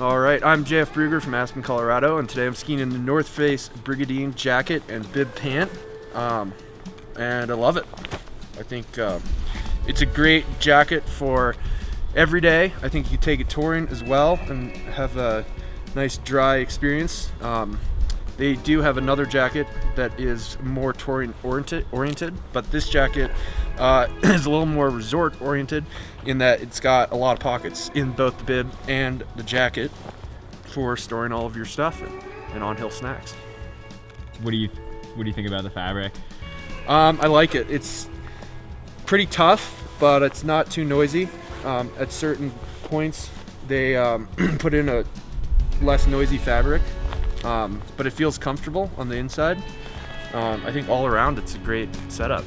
All right, I'm JF Brugger from Aspen, Colorado, and today I'm skiing in the North Face Brigandine jacket and bib pant, um, and I love it. I think um, it's a great jacket for every day. I think you take it touring as well and have a nice dry experience. Um, they do have another jacket that is more touring oriented, oriented but this jacket uh, is a little more resort oriented in that it's got a lot of pockets in both the bib and the jacket for storing all of your stuff and, and on-hill snacks. What do you What do you think about the fabric? Um, I like it. It's pretty tough, but it's not too noisy. Um, at certain points, they um, put in a less noisy fabric um, but it feels comfortable on the inside. Um, I think all around it's a great setup.